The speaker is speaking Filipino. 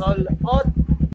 Solot